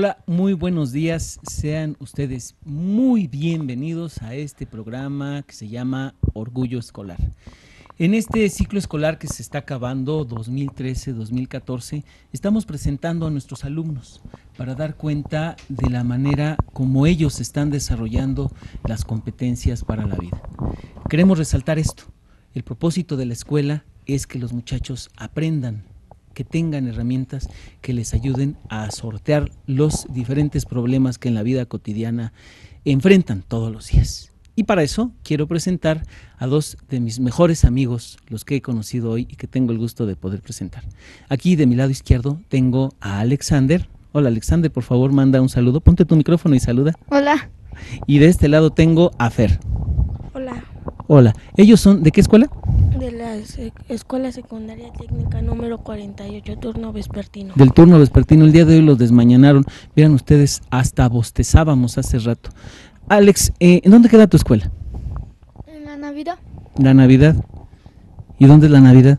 Hola, muy buenos días. Sean ustedes muy bienvenidos a este programa que se llama Orgullo Escolar. En este ciclo escolar que se está acabando, 2013-2014, estamos presentando a nuestros alumnos para dar cuenta de la manera como ellos están desarrollando las competencias para la vida. Queremos resaltar esto. El propósito de la escuela es que los muchachos aprendan, que tengan herramientas que les ayuden a sortear los diferentes problemas que en la vida cotidiana enfrentan todos los días. Y para eso quiero presentar a dos de mis mejores amigos, los que he conocido hoy y que tengo el gusto de poder presentar. Aquí de mi lado izquierdo tengo a Alexander. Hola Alexander, por favor manda un saludo. Ponte tu micrófono y saluda. Hola. Y de este lado tengo a Fer. Hola. ¿Ellos son de qué escuela? De la Escuela Secundaria Técnica número 48, turno vespertino. Del turno vespertino. El día de hoy los desmañanaron. Vieran ustedes, hasta bostezábamos hace rato. Alex, eh, ¿en dónde queda tu escuela? En la Navidad. La Navidad. ¿Y dónde es la Navidad?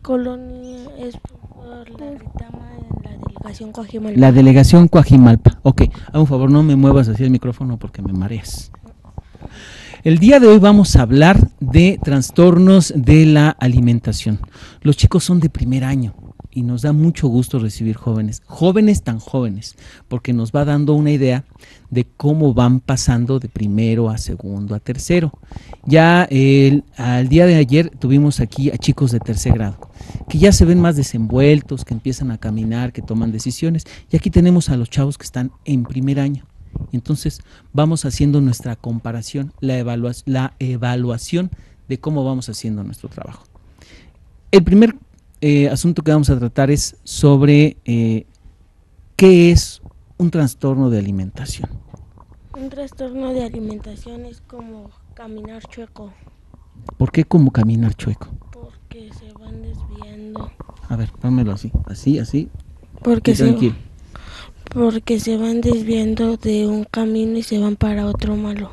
Colonia es por la Ritama en la delegación Coajimalpa. La delegación Coajimalpa. Ok, a un favor, no me muevas hacia el micrófono porque me mareas. El día de hoy vamos a hablar de trastornos de la alimentación. Los chicos son de primer año y nos da mucho gusto recibir jóvenes, jóvenes tan jóvenes, porque nos va dando una idea de cómo van pasando de primero a segundo a tercero. Ya el, al día de ayer tuvimos aquí a chicos de tercer grado, que ya se ven más desenvueltos, que empiezan a caminar, que toman decisiones, y aquí tenemos a los chavos que están en primer año. Entonces vamos haciendo nuestra comparación, la, la evaluación de cómo vamos haciendo nuestro trabajo. El primer eh, asunto que vamos a tratar es sobre eh, qué es un trastorno de alimentación. Un trastorno de alimentación es como caminar chueco. ¿Por qué como caminar chueco? Porque se van desviando. A ver, pónmelo así, así, así. Porque y tranquilo. Porque se van desviando de un camino y se van para otro malo.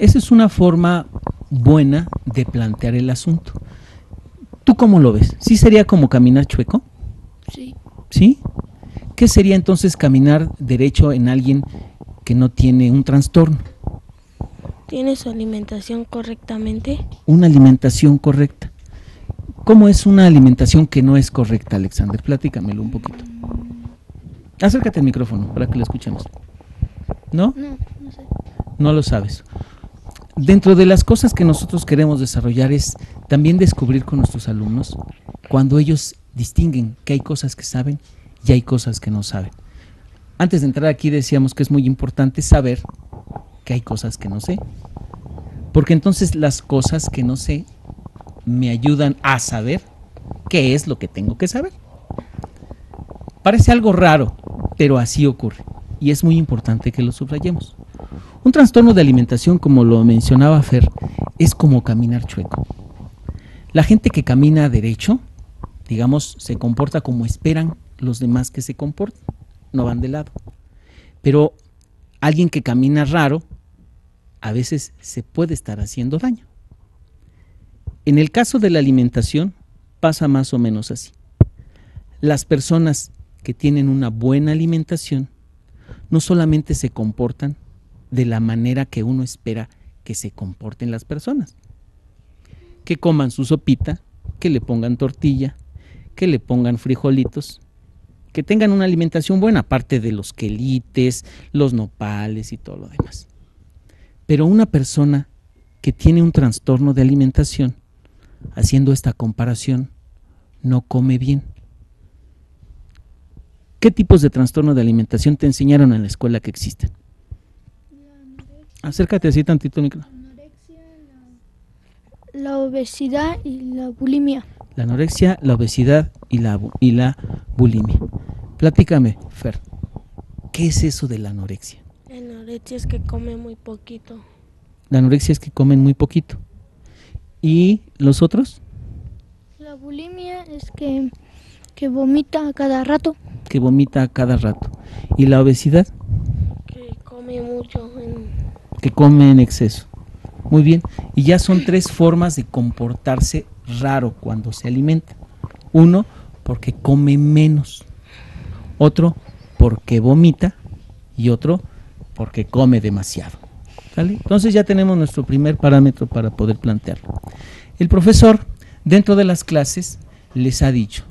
Esa es una forma buena de plantear el asunto. ¿Tú cómo lo ves? ¿Sí sería como caminar chueco? Sí. ¿Sí? ¿Qué sería entonces caminar derecho en alguien que no tiene un trastorno? ¿Tiene su alimentación correctamente? Una alimentación correcta. ¿Cómo es una alimentación que no es correcta, Alexander? Platícamelo un poquito. Acércate al micrófono para que lo escuchemos. ¿No? No, no sé. No lo sabes. Dentro de las cosas que nosotros queremos desarrollar es también descubrir con nuestros alumnos cuando ellos distinguen que hay cosas que saben y hay cosas que no saben. Antes de entrar aquí decíamos que es muy importante saber que hay cosas que no sé. Porque entonces las cosas que no sé me ayudan a saber qué es lo que tengo que saber. Parece algo raro, pero así ocurre. Y es muy importante que lo subrayemos. Un trastorno de alimentación, como lo mencionaba Fer, es como caminar chueco. La gente que camina derecho, digamos, se comporta como esperan los demás que se comporten, no van de lado. Pero alguien que camina raro, a veces se puede estar haciendo daño. En el caso de la alimentación, pasa más o menos así. Las personas que tienen una buena alimentación no solamente se comportan de la manera que uno espera que se comporten las personas. Que coman su sopita, que le pongan tortilla, que le pongan frijolitos, que tengan una alimentación buena, aparte de los quelites, los nopales y todo lo demás. Pero una persona que tiene un trastorno de alimentación, haciendo esta comparación, no come bien. ¿Qué tipos de trastorno de alimentación te enseñaron en la escuela que existen? Acércate así tantito, micro. La obesidad y la bulimia. La anorexia, la obesidad y la, y la bulimia. Platícame, Fer, ¿qué es eso de la anorexia? La anorexia es que come muy poquito. La anorexia es que comen muy poquito. ¿Y los otros? La bulimia es que, que vomita a cada rato. Que vomita a cada rato. ¿Y la obesidad? Que come mucho. En... Que come en exceso. Muy bien. Y ya son tres formas de comportarse raro cuando se alimenta. Uno, porque come menos. otro porque vomita y otro porque come demasiado. ¿Sale? Entonces ya tenemos nuestro primer parámetro para poder plantearlo. El profesor, dentro de las clases, les ha dicho,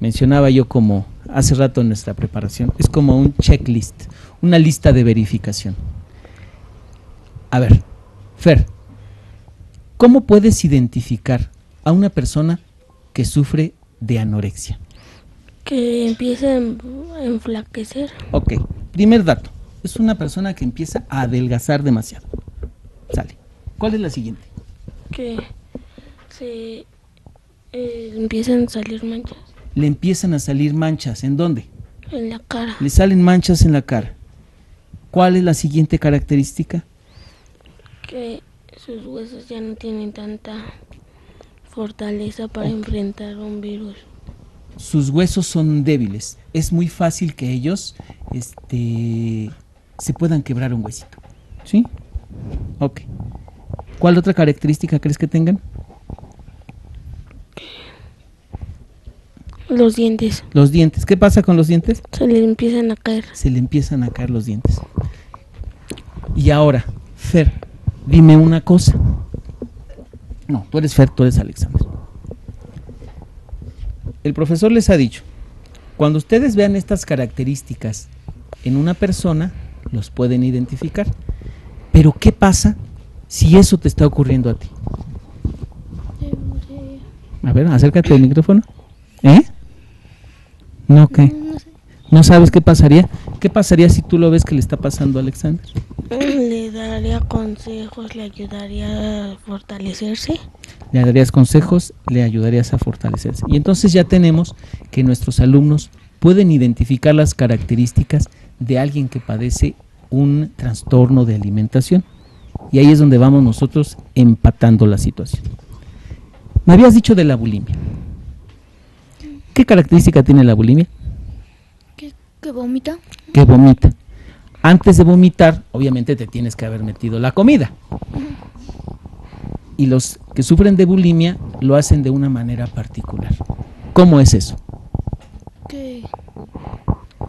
mencionaba yo como hace rato en nuestra preparación, es como un checklist, una lista de verificación. A ver, Fer, ¿cómo puedes identificar a una persona que sufre de anorexia? Que empieza a enflaquecer. Ok, primer dato, es una persona que empieza a adelgazar demasiado. Sale. ¿Cuál es la siguiente? Que se eh, empiezan a salir manchas Le empiezan a salir manchas. ¿En dónde? en la cara. Le salen manchas en la cara. ¿Cuál es la siguiente característica? Que sus huesos ya no tienen tanta fortaleza para enfrentar un virus. Sus huesos son débiles. Es muy fácil que ellos este, se puedan quebrar un huesito. ¿Sí? Ok. ¿Cuál otra característica crees que tengan? Los dientes Los dientes. ¿Qué pasa con los dientes? se le empiezan a caer. Se le empiezan a caer los dientes. Y ahora, Fer, dime una cosa. No, tú eres Fer, tú eres Alexander. El profesor les ha dicho, cuando ustedes vean estas características en una persona, los pueden identificar. Pero ¿qué pasa si eso te está ocurriendo a ti? A ver, acércate al micrófono. ¿Eh? No, ¿qué? No sé. ¿No sabes qué pasaría? ¿Qué pasaría si tú lo ves que le está pasando a Alexander? Le daría consejos, le ayudaría a fortalecerse. Le darías consejos, le ayudarías a fortalecerse. Y entonces ya tenemos que nuestros alumnos pueden identificar las características de alguien que padece un trastorno de alimentación. Y ahí es donde vamos nosotros empatando la situación. Me habías dicho de la bulimia. ¿Qué característica tiene la bulimia? ¿Que, que vomita? que vomita. Antes de vomitar, obviamente te tienes que haber metido la comida. Y los que sufren de bulimia lo hacen de una manera particular. ¿Cómo es eso?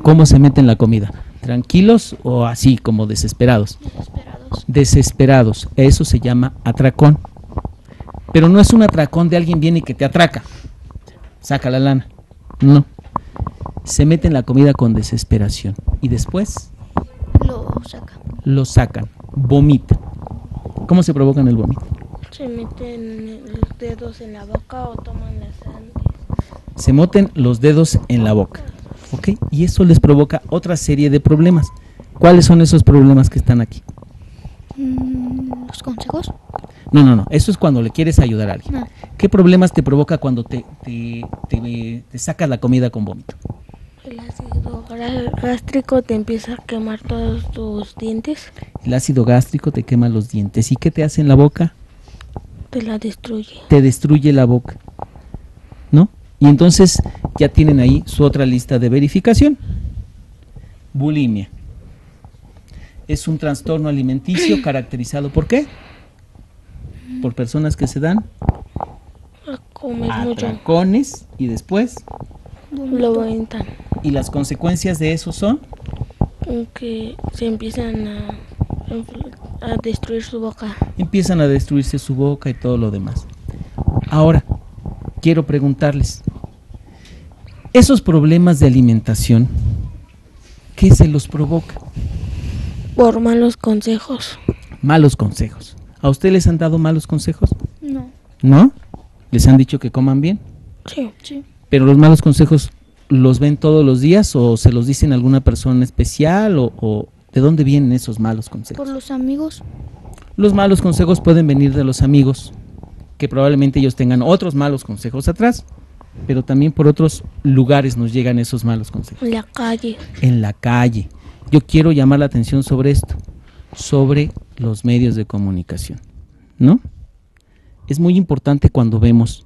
¿Cómo se meten la comida? ¿Tranquilos o así como desesperados? desesperados. Desesperados. Eso se llama atracón. Pero no es un atracón de alguien viene y que te atraca. Saca la lana. No. Se meten la comida con desesperación. Y después Lo saca. lo sacan, vomita. ¿Cómo se provocan el vómito? Se meten los dedos en la boca o toman la sangre. Se moten los dedos en la boca. ¿Ok? Y eso les provoca otra serie de problemas. ¿Cuáles son esos problemas que están aquí? Mm, Los consejos. No, no, no. Eso es cuando le quieres ayudar a alguien. Ah, ¿Qué problemas te provoca cuando te, te, te- te sacas la comida con vómito? El ácido gástrico te empieza a quemar todos tus dientes, El ácido gástrico te quema los dientes. ¿Y qué te hace en la boca? te la destruye. te destruye la boca. ¿No? Y entonces ya tienen ahí su otra lista de verificación. Bulimia. Es un trastorno alimenticio caracterizado por qué? Por personas que se dan A comer mucho. atracones y después Lo y las consecuencias de eso son Que se empiezan a, a destruir su boca. empiezan a destruirse su boca y todo lo demás. Ahora, quiero preguntarles, esos problemas de alimentación, ¿qué se los provoca? Por malos consejos. Malos consejos. ¿A usted les han dado malos consejos? no. ¿No? ¿Les han dicho que coman bien? Sí. Sí. ¿Pero los malos consejos los ven todos los días o se los dicen a alguna persona especial o, o de dónde vienen esos malos consejos? Por los amigos. Los malos consejos pueden venir de los amigos, que probablemente ellos tengan otros malos consejos atrás, pero también por otros lugares nos llegan esos malos consejos. En la calle. En la calle. Yo quiero llamar la atención sobre esto, sobre los medios de comunicación, ¿no? Es muy importante cuando vemos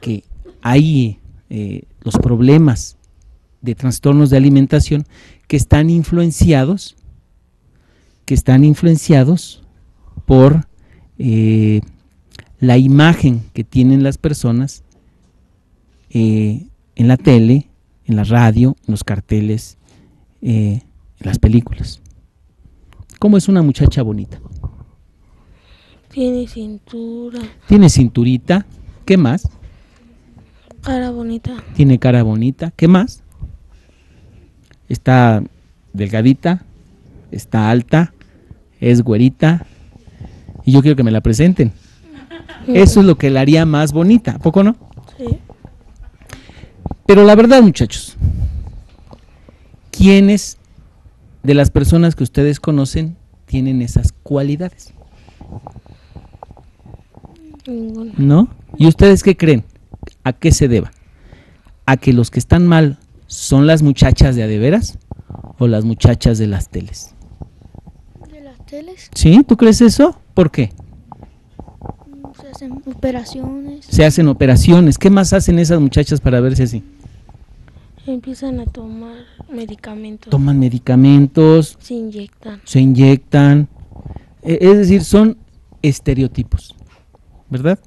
que hay eh, los problemas de trastornos de alimentación que están influenciados, que están influenciados por eh, la imagen que tienen las personas eh, en la tele, en la radio, en los carteles, en las películas. ¿Cómo es una muchacha bonita? Tiene cintura, Tiene cinturita, ¿qué más? cara bonita, Tiene cara bonita, ¿qué más? Está delgadita, está alta, es güerita, y yo quiero que me la presenten. Eso es lo que la haría más bonita, ¿a poco no? sí, Pero la verdad, muchachos, ¿quiénes de las personas que ustedes conocen tienen esas cualidades? ¿No? ¿Y ustedes qué creen? ¿A qué se deba? ¿A que los que están mal son las muchachas de a de veras o las muchachas de las teles? De las teles ¿Sí? ¿Tú crees eso? ¿Por qué? se hacen operaciones. Se hacen operaciones. ¿Qué más hacen esas muchachas para verse así? Empiezan a tomar medicamentos, Toman medicamentos, se inyectan. se inyectan. E- Es decir, son estereotipos, ¿verdad?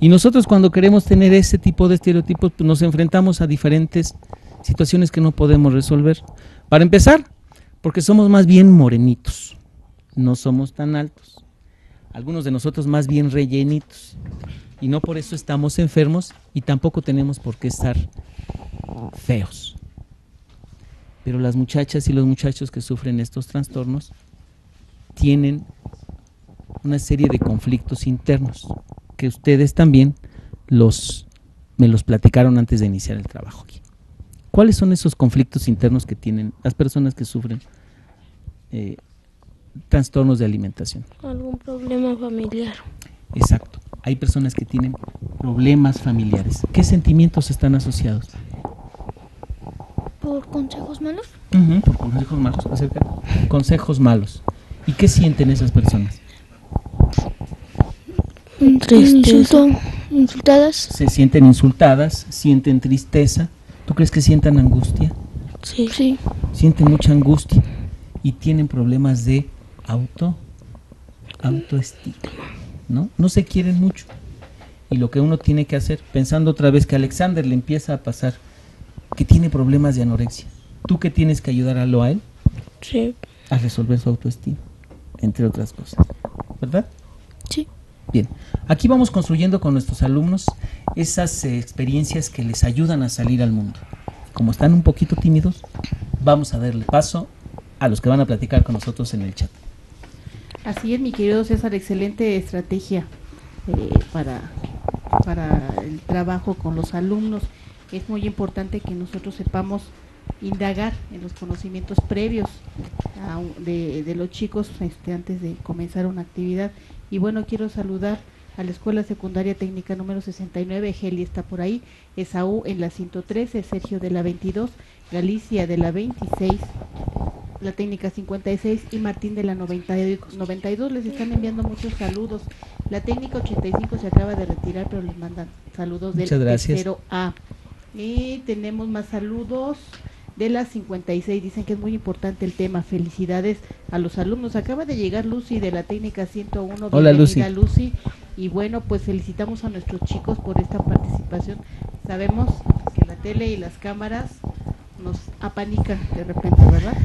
Y nosotros cuando queremos tener ese tipo de estereotipos, pues nos enfrentamos a diferentes situaciones que no podemos resolver. Para empezar, porque somos más bien morenitos, no somos tan altos. Algunos de nosotros más bien rellenitos. Y no por eso estamos enfermos y tampoco tenemos por qué estar feos. Pero las muchachas y los muchachos que sufren estos trastornos tienen una serie de conflictos internos que ustedes también los me los platicaron antes de iniciar el trabajo aquí. ¿Cuáles son esos conflictos internos que tienen las personas que sufren eh, trastornos de alimentación? Algún problema familiar, Exacto. Hay personas que tienen problemas familiares. ¿Qué sentimientos están asociados? Por consejos malos. Por consejos malos. acerca- Consejos malos. ¿Y qué sienten esas personas? Tristeza. insultadas. Se sienten insultadas, sienten tristeza. ¿Tú crees que sientan angustia? sí, Sí. Sienten mucha angustia y tienen problemas de auto autoestima, ¿no? No se quieren mucho. Y lo que uno tiene que hacer, pensando otra vez que a Alexander le empieza a pasar que tiene problemas de anorexia. ¿Tú qué tienes que ayudarlo a él? sí, A resolver su autoestima, entre otras cosas. ¿Verdad? Sí. Bien, aquí vamos construyendo con nuestros alumnos esas eh, experiencias que les ayudan a salir al mundo. Como están un poquito tímidos, vamos a darle paso a los que van a platicar con nosotros en el chat. Así es, mi querido César, excelente estrategia eh, para, para el trabajo con los alumnos. Es muy importante que nosotros sepamos indagar en los conocimientos previos a de, de los chicos este, antes de comenzar una actividad. Y bueno, quiero saludar a la Escuela Secundaria Técnica número 69, Geli está por ahí, Esaú en la 113, Sergio de la 22, Galicia de la 26, la técnica 56 y Martín de la 92, 92 les están enviando muchos saludos. La técnica 85 se acaba de retirar, pero les mandan saludos del Muchas gracias. tercero A. Y tenemos más saludos de la 56. Dicen que es muy importante el tema. Felicidades a los alumnos. Acaba de llegar Lucy de la técnica 101. Hola, Bienvenida, Lucy. Y bueno, pues felicitamos a nuestros chicos por esta participación. Sabemos que la tele y las cámaras nos apanican de repente, ¿verdad?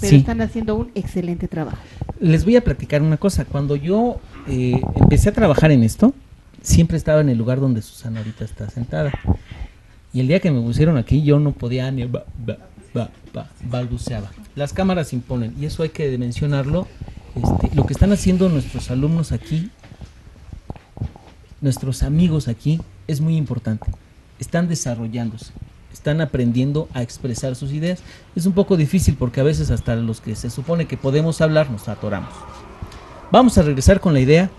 Pero Sí. están haciendo un excelente trabajo. Les voy a platicar una cosa. Cuando yo eh, empecé a trabajar en esto, siempre estaba en el lugar donde Susana ahorita está sentada. Y el día que me pusieron aquí, yo no podía ni ba- ba- ba- ba- balbuceaba. Las cámaras imponen, y eso hay que mencionarlo. Este, lo que están haciendo nuestros alumnos aquí, nuestros amigos aquí, es muy importante. Están desarrollándose, están aprendiendo a expresar sus ideas. Es un poco difícil porque a veces hasta los que se supone que podemos hablar nos atoramos. Vamos a regresar con la idea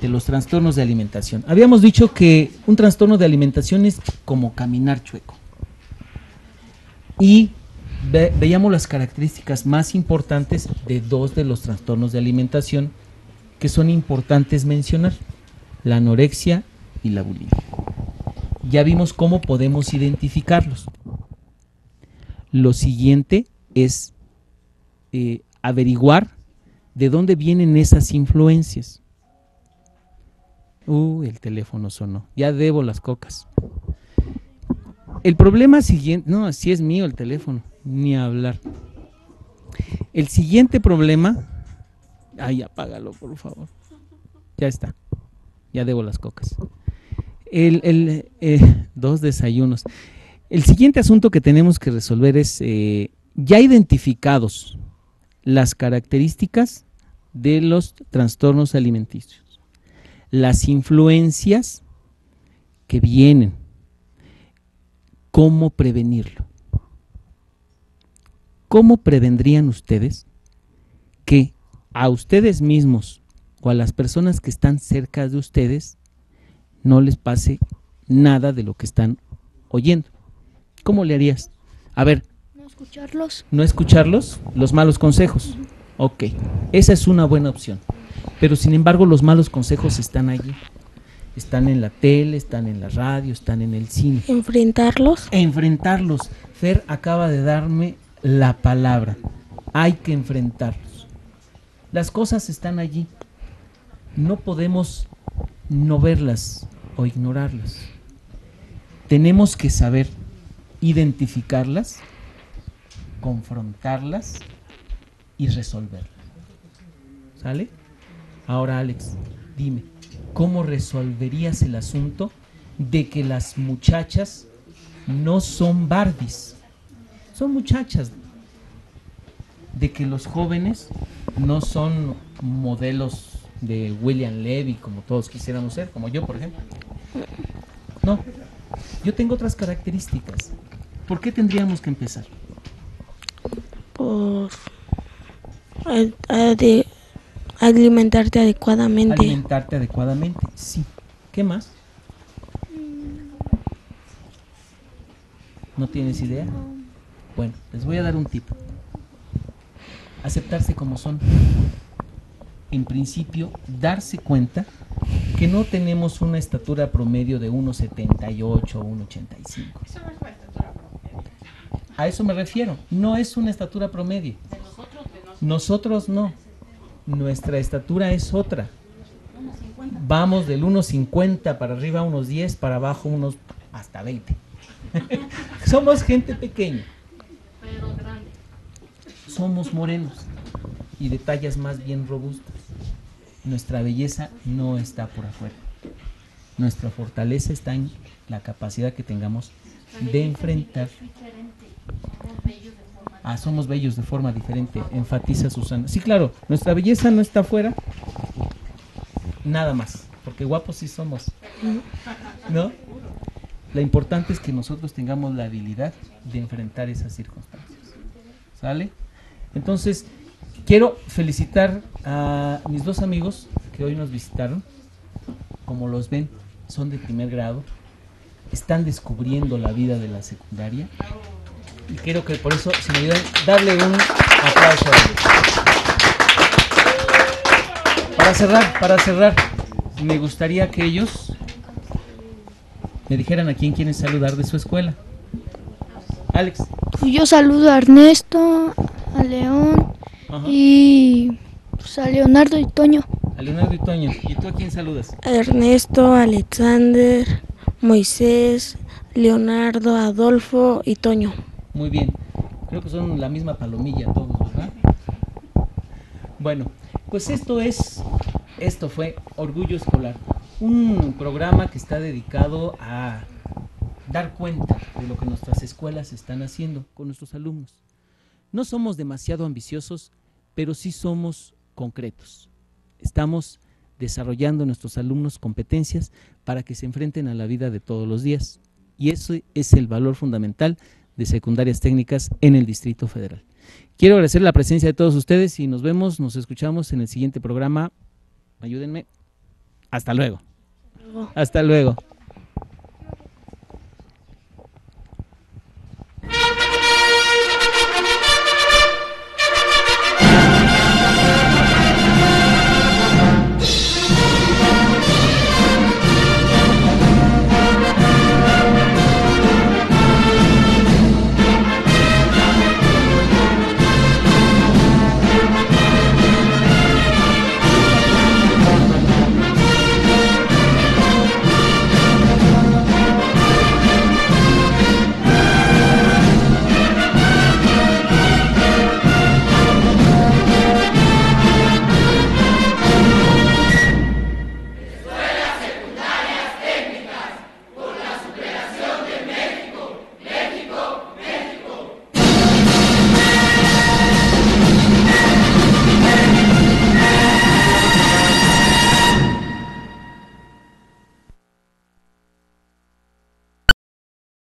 de los trastornos de alimentación. Habíamos dicho que un trastorno de alimentación es como caminar chueco. Y ve- veíamos las características más importantes de dos de los trastornos de alimentación que son importantes mencionar, la anorexia y la bulimia. Ya vimos cómo podemos identificarlos. Lo siguiente es eh, averiguar de dónde vienen esas influencias. Uh, el teléfono sonó. Ya debo las cocas. el problema siguiente, no, así es mío el teléfono, ni hablar. El siguiente problema, ay, apágalo, por favor. Ya está, ya debo las cocas. El, el, eh, dos desayunos. El siguiente asunto que tenemos que resolver es, eh, ya identificados las características de los trastornos alimenticios, las influencias que vienen, cómo prevenirlo. ¿Cómo prevendrían ustedes que a ustedes mismos o a las personas que están cerca de ustedes no les pase nada de lo que están oyendo? ¿Cómo le harías? A ver. No escucharlos. No escucharlos, los malos consejos. Ok, esa es una buena opción. Pero sin embargo los malos consejos están allí. Están en la tele, están en la radio, están en el cine. Enfrentarlos. Enfrentarlos. Fer acaba de darme la palabra. Hay que enfrentarlos. Las cosas están allí. No podemos no verlas o ignorarlas. Tenemos que saber identificarlas, confrontarlas y resolverlas. ¿Sale? Ahora Alex, dime, ¿cómo resolverías el asunto de que las muchachas no son Barbies? Son muchachas. De que los jóvenes no son modelos de William Levy como todos quisiéramos ser, como yo por ejemplo. No, yo tengo otras características. ¿Por qué tendríamos que empezar? Por ad- ade- alimentarte adecuadamente. Alimentarte adecuadamente, sí. ¿Qué más? ¿No tienes idea? Bueno, les voy a dar un tip. Aceptarse como son. En principio, darse cuenta que no tenemos una estatura promedio de 1,78 o 1,85. A eso me refiero. No es una estatura promedio. Nosotros no. Nuestra estatura es otra. Vamos del 1.50 para arriba unos 10, para abajo unos hasta 20. Somos gente pequeña. Somos morenos y de tallas más bien robustas. Nuestra belleza no está por afuera. Nuestra fortaleza está en la capacidad que tengamos de enfrentar. Ah, somos bellos de forma diferente, enfatiza Susana. Sí, claro, nuestra belleza no está afuera, nada más, porque guapos sí somos, ¿no? Lo importante es que nosotros tengamos la habilidad de enfrentar esas circunstancias, ¿sale? Entonces, quiero felicitar a mis dos amigos que hoy nos visitaron, como los ven, son de primer grado, están descubriendo la vida de la secundaria y quiero que por eso, si me ayudan, darle un aplauso a ellos. Para cerrar, para cerrar, me gustaría que ellos me dijeran a quién quieren saludar de su escuela. Alex. Pues yo saludo a Ernesto, a León Ajá. y pues, a Leonardo y Toño. A Leonardo y Toño. ¿Y tú a quién saludas? Ernesto, Alexander, Moisés, Leonardo, Adolfo y Toño. Muy bien. Creo que son la misma palomilla todos, ¿verdad? Bueno, pues esto es, esto fue Orgullo Escolar, un programa que está dedicado a dar cuenta de lo que nuestras escuelas están haciendo con nuestros alumnos. No somos demasiado ambiciosos, pero sí somos concretos. Estamos desarrollando nuestros alumnos competencias para que se enfrenten a la vida de todos los días. Y eso es el valor fundamental de secundarias técnicas en el Distrito Federal. Quiero agradecer la presencia de todos ustedes y nos vemos, nos escuchamos en el siguiente programa. Ayúdenme. Hasta luego. Hasta luego.